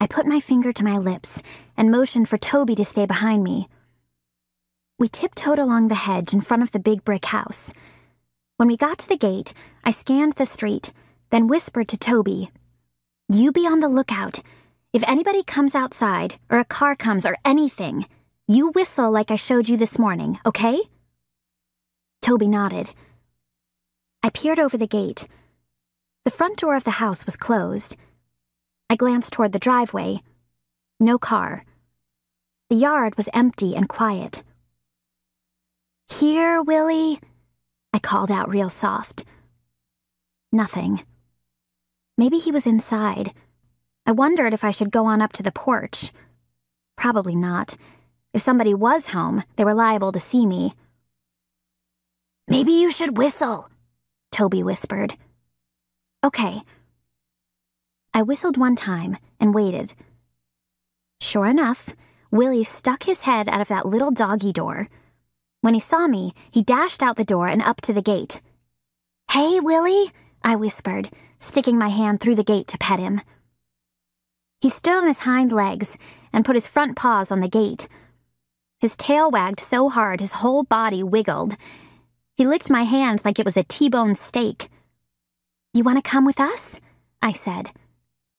I put my finger to my lips and motioned for Toby to stay behind me. We tiptoed along the hedge in front of the big brick house. When we got to the gate, I scanned the street, then whispered to Toby, You be on the lookout. If anybody comes outside, or a car comes, or anything, you whistle like I showed you this morning, okay? Toby nodded. I peered over the gate. The front door of the house was closed. I glanced toward the driveway. No car. The yard was empty and quiet. Here, Willie? I called out real soft. Nothing. Maybe he was inside. I wondered if I should go on up to the porch. Probably not. If somebody was home, they were liable to see me. Maybe you should whistle, Toby whispered. Okay. I whistled one time and waited. Sure enough, Willie stuck his head out of that little doggy door. When he saw me, he dashed out the door and up to the gate. Hey, Willie, I whispered, sticking my hand through the gate to pet him. He stood on his hind legs and put his front paws on the gate. His tail wagged so hard his whole body wiggled. He licked my hand like it was a T-bone steak. You want to come with us? I said.